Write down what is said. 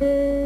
Mm-hmm.